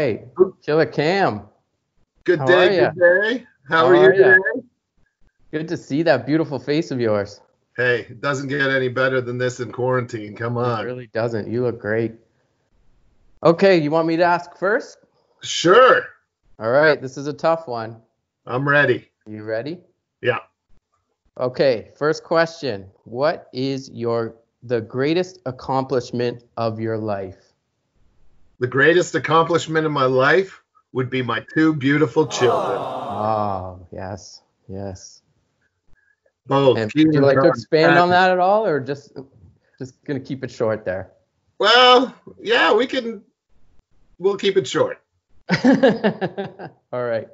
Hey, Killer Cam. Good day, good day. How, How are you are ya? today? Good to see that beautiful face of yours. Hey, it doesn't get any better than this in quarantine. Come It on. really doesn't. You look great. Okay, you want me to ask first? Sure. All right, this is a tough one. I'm ready. You ready? Yeah. Okay, first question. What is your the greatest accomplishment of your life? The greatest accomplishment of my life would be my two beautiful children. Oh, yes. Yes. Both. And would you like to expand on that at all or just just going to keep it short there? Well, yeah, we can. We'll keep it short. all right.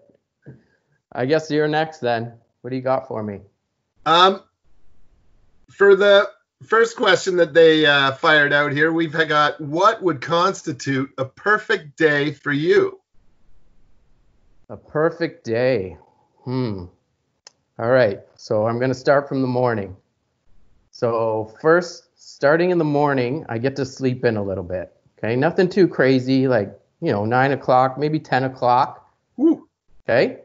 I guess you're next then. What do you got for me? Um, for the first question that they uh, fired out here, we've got what would constitute a perfect day for you? A perfect day. Hmm. All right. So I'm going to start from the morning. So, first, starting in the morning, I get to sleep in a little bit. Okay. Nothing too crazy, like, you know, nine o'clock, maybe 10 o'clock. Woo, Okay.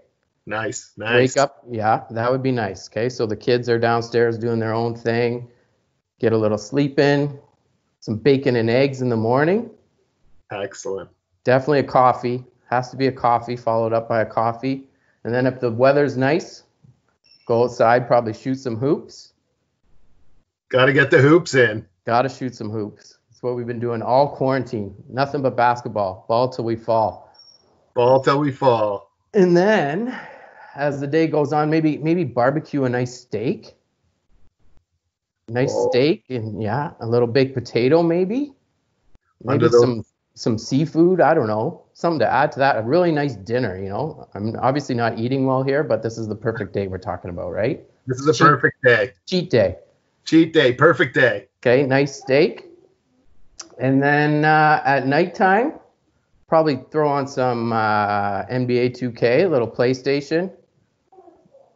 nice, nice. Wake up. Yeah, that would be nice. Okay. So the kids are downstairs doing their own thing. Get a little sleep in, some bacon and eggs in the morning. Excellent. Definitely a coffee. Has to be a coffee, followed up by a coffee. And then if the weather's nice, go outside, probably shoot some hoops. Got to get the hoops in. Gotta shoot some hoops. That's what we've been doing all quarantine. Nothing but basketball. Ball till we fall. Ball till we fall. And then as the day goes on, maybe maybe barbecue a nice steak. Nice steak and yeah, a little baked potato maybe. Maybe those- some some seafood, I don't know. Something to add to that. A really nice dinner, you know. I'm obviously not eating well here, but this is the perfect day we're talking about, right? This is a Cheat- perfect day. Cheat day. Cheat day. Perfect day. Okay, nice steak. And then uh, at nighttime, probably throw on some uh, NBA 2K, a little PlayStation,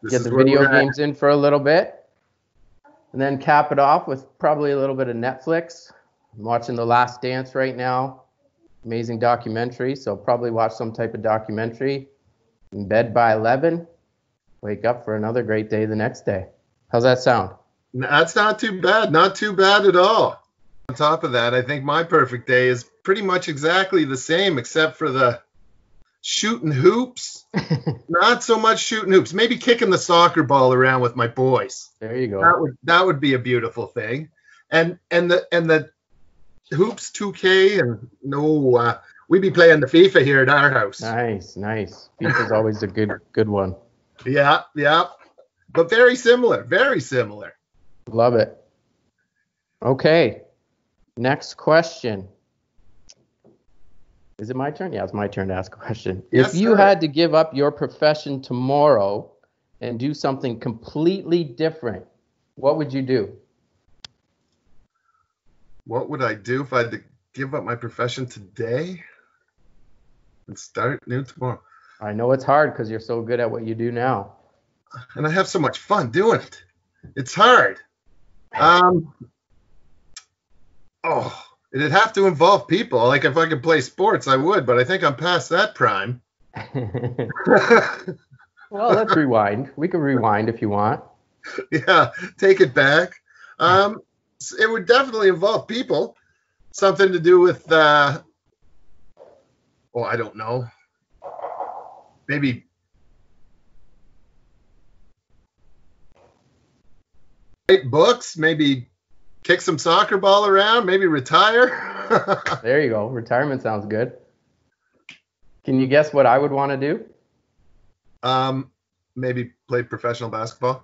This get the video we're at. games in for a little bit, and then cap it off with probably a little bit of Netflix. I'm watching The Last Dance right now. Amazing documentary, so probably watch some type of documentary. In bed by 11, wake up for another great day the next day. How's that sound? That's not too bad. Not too bad at all. On top of that, I think my perfect day is pretty much exactly the same, except for the shooting hoops. Not so much shooting hoops. Maybe kicking the soccer ball around with my boys. there you go. That would that would be a beautiful thing. And and the and the hoops 2K and no, uh, we be playing the FIFA here at our house. Nice, nice. FIFA's always a good good one. Yeah, yeah. But very similar. Very similar. Love it. Okay. Next question. Is it my turn? Yeah, it's my turn to ask a question. Yes, if you sir. had to give up your profession tomorrow and do something completely different, what would you do? What would I do if I had to give up my profession today and start new tomorrow? I know it's hard because you're so good at what you do now. And I have so much fun doing it. It's hard. Um. Oh, it'd have to involve people. Like if I could play sports, I would, but I think I'm past that prime. well, let's rewind. We can rewind if you want. yeah, take it back. Um, it would definitely involve people. Something to do with, uh, oh, I don't know. Maybe write books. Maybe kick some soccer ball around. Maybe retire. There you go. Retirement sounds good. Can you guess what I would want to do? um, maybe play professional basketball.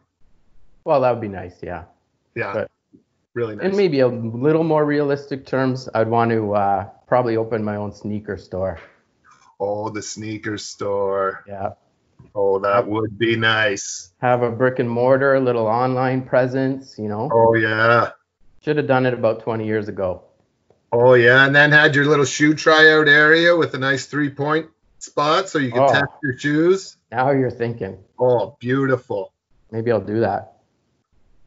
Well, that would be nice, yeah. Yeah, But- really nice. In maybe a little more realistic terms, I'd want to uh, probably open my own sneaker store. oh, the sneaker store. Yeah. Oh, that would be nice. Have a brick and mortar, a little online presence, you know. Oh yeah. Should have done it about 20 years ago. Oh yeah, and then had your little shoe tryout area with a nice three point spot so you could Oh. test your shoes. Now you're thinking. Oh, beautiful, Maybe I'll do that.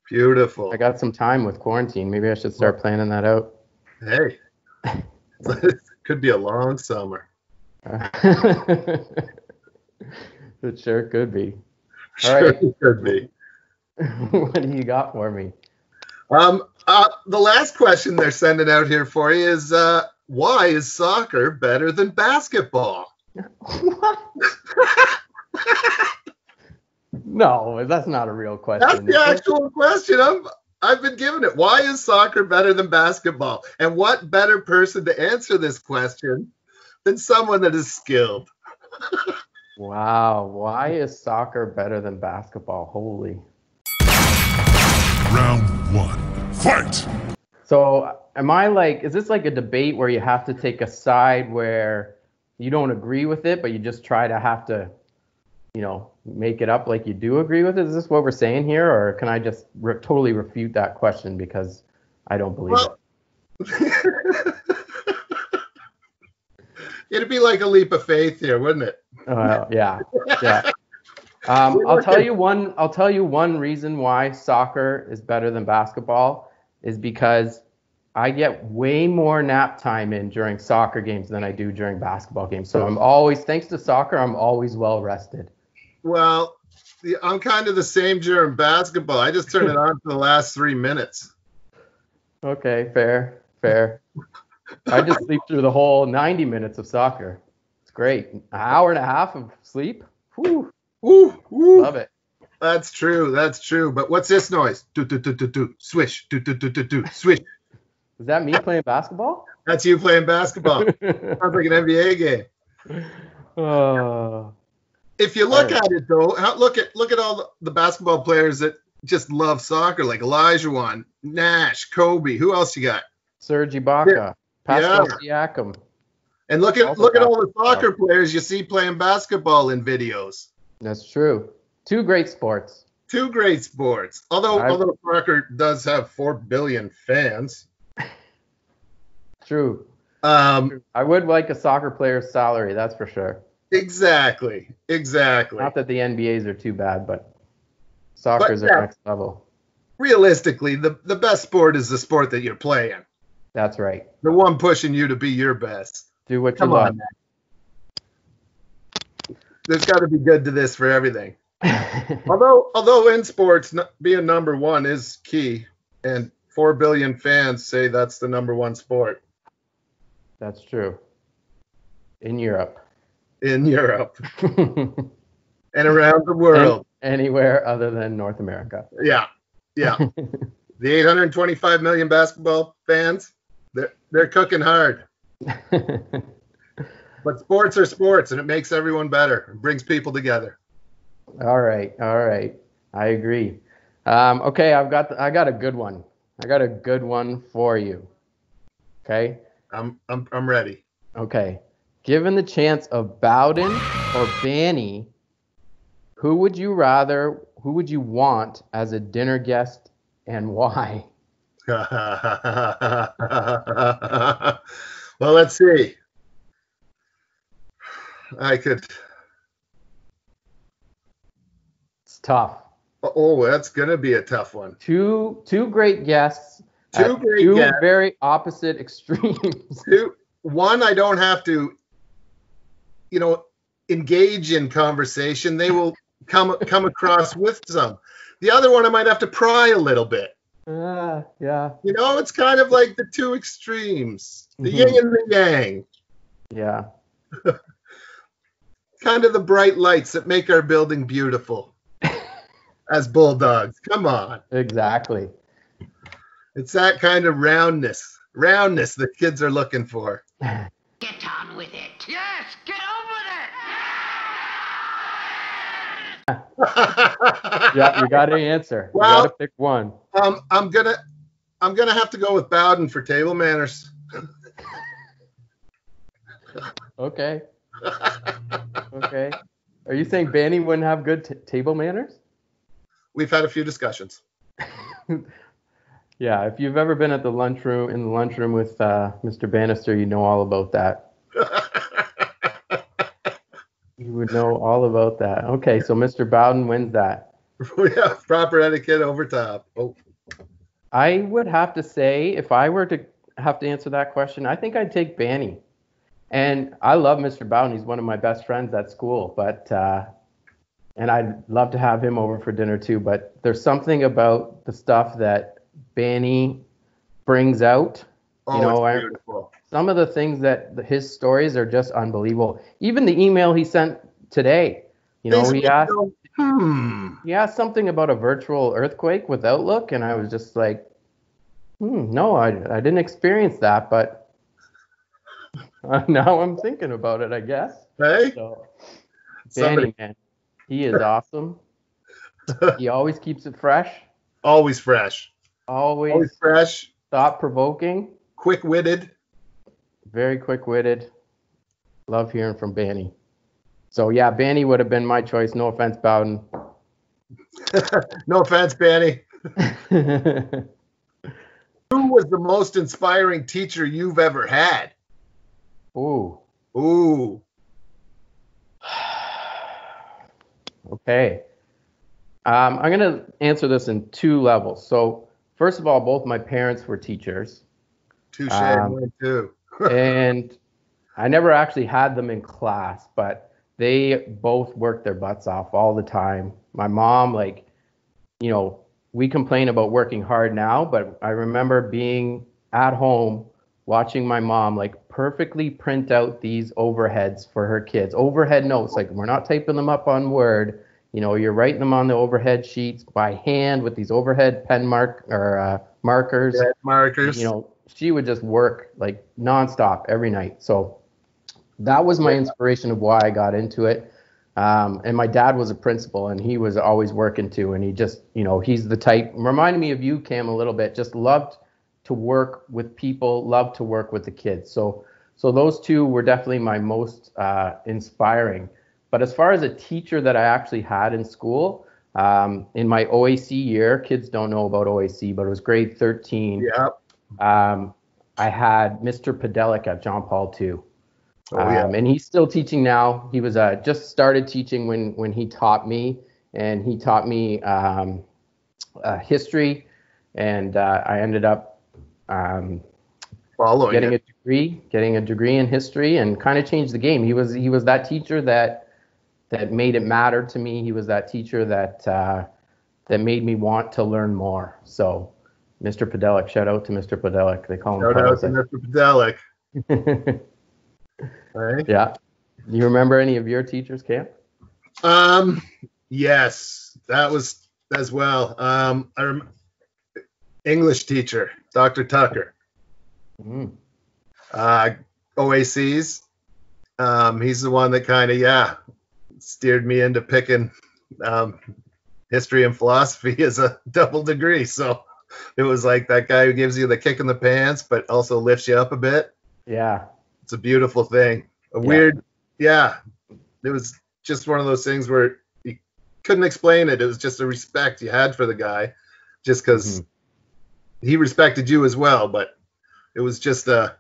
beautiful. I got some time with quarantine. Maybe I should start planning that out. Hey, could be a long summer. it sure could be. All Sure right. could be. what do you got for me? Um, uh, the last question they're sending out here for you is uh, why is soccer better than basketball? What? no, that's not a real question. That's the actual question. I'm, I've been given it. Why is soccer better than basketball? And what better person to answer this question than someone that is skilled? Wow, why is soccer better than basketball? Holy. Round one. Fight! So, am I like, is this like a debate where you have to take a side where you don't agree with it, but you just try to have to, you know, make it up like you do agree with it? Is this what we're saying here, or can I just re- totally refute that question because I don't believe Well- It'd be like a leap of faith here, wouldn't it? it? Uh, yeah, yeah. Um, I'll tell you one. I'll tell you one reason why soccer is better than basketball is because I get way more nap time in during soccer games than I do during basketball games. So I'm always, thanks to soccer, I'm always well rested. Well, the, I'm kind of the same during basketball. I just turn it on for the last three minutes. Okay, fair, fair. I just sleep through the whole 90 minutes of soccer. It's great. An hour and a half of sleep. Whew, Woo, woo. love it. That's true. That's true. But what's this noise? Do do do do do. Swish. Do do do do do. Swish. Is that me playing basketball? That's you playing basketball. Sounds like an NBA game. oh, If you look at it though, look at look at all the, basketball players that just love soccer, like Olajuwon, Nash, Kobe. Who else you got? Serge Ibaka, Pascal Siakam. And look at Also look at all the soccer players you see playing basketball in videos. That's true. Two great sports. Two great sports. Although I've- although soccer does have four billion fans. True. Um, I would like a soccer player's salary, that's for sure. exactly, exactly. Not that the NBAs are too bad, but soccer's But, yeah. next level. Realistically, the the best sport is the sport that you're playing. That's right. The one pushing you to be your best. Do what you Come love. on, There's got to be good to this for everything. Although although in sports being number one is key, and four billion fans say that's the number one sport That's true. In Europe. in Europe and around the world. Anywhere other than North America. Yeah, yeah. the 825 million basketball fans, they're they're cooking hard. But sports are sports, and it makes everyone better. It brings people together. All right, all right. I agree. Um, okay, I've got I got a good one. I got a good one for you. Okay. I'm I'm I'm ready. Okay. Given the chance of Bowden or Banny, who would you rather, who would you want as a dinner guest and why? well, let's see. I could. It's tough. Oh, that's gonna be a tough one. Two two great guests. Two great two guests. very opposite extremes. Two, one, I don't have to, you know, engage in conversation. They will come come across with some. The other one, I might have to pry a little bit. Ah, yeah, You know, it's kind of like the two extremes, the Mhm. yin and the yang, yeah. kind of the bright lights that make our building beautiful. As bulldogs, come on. Exactly. It's that kind of roundness, roundness that kids are looking for. Get on with it. Yes, get on with it. Yeah, you got to answer. Well- you got to pick one. um, I'm gonna, I'm gonna have to go with Bowden for table manners. Okay. Okay. Are you saying Banny wouldn't have good t- table manners? We've had a few discussions. Yeah, if you've ever been at the lunchroom in the lunchroom with uh, Mr. Bannister, you know all about that. You would know all about that. Okay, so Mr. Bowden wins that. we have proper etiquette over top. Oh, I would have to say, if I were to have to answer that question, I think I'd take Banny. And I love Mr. Bowden. He's one of my best friends at school, but uh, and I'd love to have him over for dinner too. But there's something about the stuff that Banny brings out. Oh, You know, it's beautiful. Some of the things that his stories are just unbelievable. Even the email he sent today, you know, he asked Hmm. he asked something about a virtual earthquake with Outlook, and I was just like, hmm, no, I, I didn't experience that, but now I'm thinking about it, I guess. Hey, So, Danny, man, he is awesome. he always keeps it fresh, always fresh, always always fresh, thought provoking, quick-witted. very quick witted. Love hearing from Banny. So, yeah, Banny would have been my choice. No offense, Bowden. no offense, Banny. Who was the most inspiring teacher you've ever had? Ooh. Ooh, Okay. Um, I'm going to answer this in two levels. So, first of all, both my parents were teachers, touche, Um, too. and I never actually had them in class, but they both worked their butts off all the time. My mom, like, you know, we complain about working hard now, but I remember being at home watching my mom like perfectly print out these overheads for her kids. Overhead notes, like we're not typing them up on Word. You know, you're writing them on the overhead sheets by hand with these overhead pen mark or uh, markers Red markers. you know, she would just work like nonstop every night. So that was my inspiration of why I got into it. Um, and my dad was a principal, and he was always working too. And he just, you know, he's the type. Reminded me of you, Cam, a little bit. Just loved to work with people, love to work with the kids. So, so those two were definitely my most uh, inspiring. But as far as a teacher that I actually had in school, um, in my OAC year, kids don't know about OAC, but it was grade 13 yeah. um, I had Mr. Padelic at John Paul II. Oh, yeah. Um, and he's still teaching now. He was uh, just started teaching when when he taught me, and he taught me um, uh, history, and uh, I ended up um, Following getting it. a degree, getting a degree in history, and kind of changed the game. He was he was that teacher that that made it matter to me. He was that teacher that uh, that made me want to learn more. So, Mr. Padelic, shout out to Mr. Padelic. They call him Shout out to Mr. Padelic. Right? yeah. Do you remember any of your teachers, Cam? Um, yes, that was as well. Um, I rem- English teacher, Dr. Tucker. Mm. Uh, OACs. Um, he's the one that kind of, yeah, steered me into picking um, history and philosophy as a double degree. So it was like that guy who gives you the kick in the pants, but also lifts you up a bit. Yeah. It's a beautiful thing. A Yeah. weird, yeah. It was just one of those things where you couldn't explain it. It was just a respect you had for the guy, just because Mhm. He respected you as well. But it was just a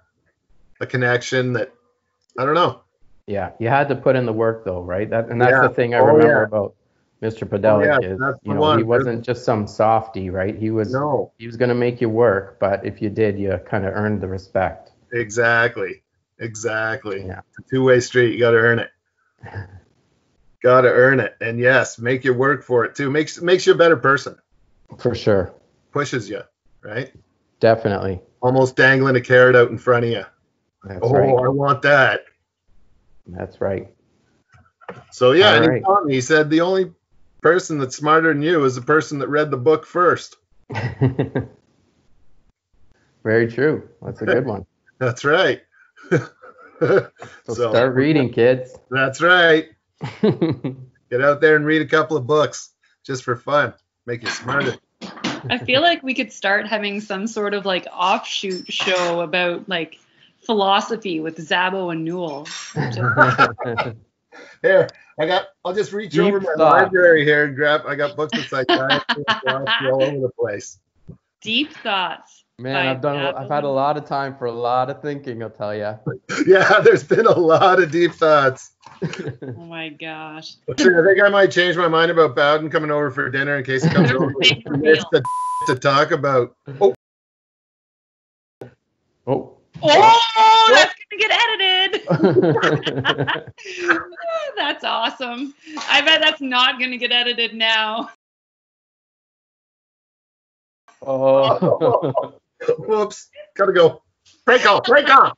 a connection that I don't know. Yeah. You had to put in the work, though, right? That and that's Yeah. the thing I Oh, remember yeah. about Mr. Oh, Padelic yeah, is, you know, one. he wasn't just some softy, right? He was No, he was going to make you work, but if you did, you kind of earned the respect. exactly, exactly. Yeah. It's a two way street. You got to earn it. got to earn it, and yes, make you work for it too. Makes makes you a better person. For sure. Pushes you, right? Definitely. Almost dangling a carrot out in front of you. That's oh, right. I want that. That's right. So yeah, All and he, right. told me, he said the only person that's smarter than you is the person that read the book first. Very true. That's a good one. That's right. So, So- start reading, kids. That's right. Get out there and read a couple of books just for fun. Make you smarter. I feel like we could start having some sort of like offshoot show about like philosophy with Szabo and Newell. Here, I got. I'll just reach Deep over my thought. library here and grab. I got books of psychiatry and all over the place. Deep thoughts. Man, I've done. a- I've had a lot of time for a lot of thinking. I'll tell you. Yeah, there's been a lot of deep thoughts. Oh my gosh. I think I might change my mind about Bowden coming over for dinner in case he comes over Big with reveal. to, to talk about. Oh, Oh, Oh, oh. that's gonna get edited. that's awesome. I bet that's not gonna get edited now. oh. Whoops. Gotta go. Break off. Break off.